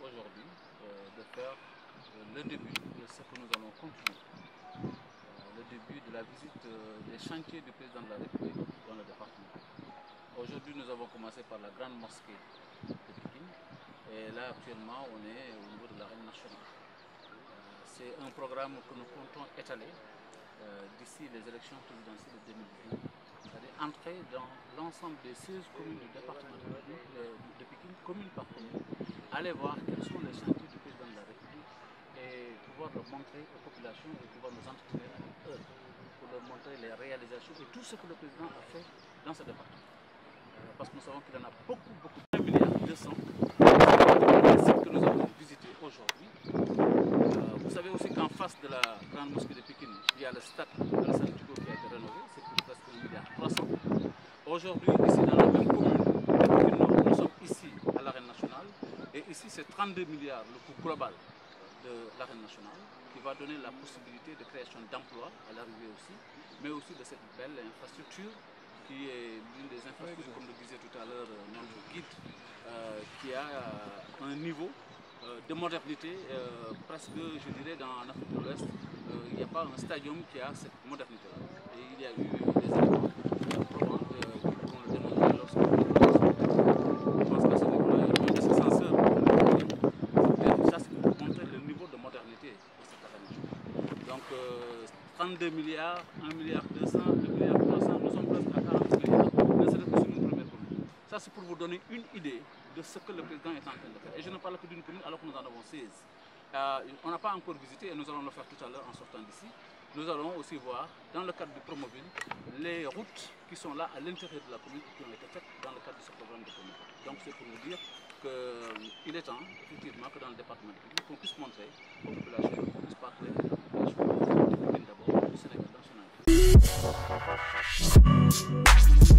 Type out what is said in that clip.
aujourd'hui euh, de faire euh, le début de ce que nous allons continuer. Le la visite des chantiers du président de la République dans le département. Aujourd'hui, nous avons commencé par la grande mosquée de Pékin. Et là, actuellement, on est au niveau de l'arène nationale. C'est un programme que nous comptons étaler d'ici les élections présidentielles de 2012. C'est-à-dire entrer dans l'ensemble des 16 communes du département de Pékin, commune par commune, aller voir quels sont les chantiers du président de la République et pouvoir leur montrer aux populations et pouvoir nous entretenir avec eux pour leur montrer les réalisations et tout ce que le président a fait dans ce département parce que nous savons qu'il en a beaucoup, beaucoup. 1 milliard 200, c'est ce que nous avons visité aujourd'hui. Euh, vous savez aussi qu'en face de la grande mosquée de Pékin, il y a le stade Alassane Djigo qui a été rénové, c'est pour presque 1 milliard 300. Aujourd'hui, ici dans la même commune, nous sommes ici à l'arène nationale, et ici c'est 32 milliards le coût global de l'arène nationale, qui va donner la possibilité de création d'emplois à l'arrivée aussi, mais aussi de cette belle infrastructure qui est l'une des infrastructures, comme le disait tout à l'heure notre guide, euh, qui a euh, un niveau euh, de modernité presque, je dirais, dans l'Afrique de l'Ouest, il n'y a pas un stadium qui a cette modernité-là. Et il y a eu des éléments probants qui pourront le démontrer lorsque je pense qu'à ce niveau-là, il y a eu des ascenseurs. Ça, c'est pour montrer le niveau de modernité de cette arène. Donc, 32 milliards, 1 milliard 200, 1 milliard 300, nous sommes presque à 40 milliards. Mais c'est une première commune. Ça, c'est pour vous donner une idée de ce que le président est en train de faire. Et je ne parle que d'une commune alors que nous en avons 16. Euh, on n'a pas encore visité et nous allons le faire tout à l'heure en sortant d'ici. Nous allons aussi voir, dans le cadre du Promoville, les routes qui sont là à l'intérieur de la commune qui ont été faites dans le cadre de ce programme de Promoville. Donc c'est pour vous dire qu'il est temps, effectivement, que dans le département de qu'on puisse montrer aux populations, qu'on puisse parler Thank you.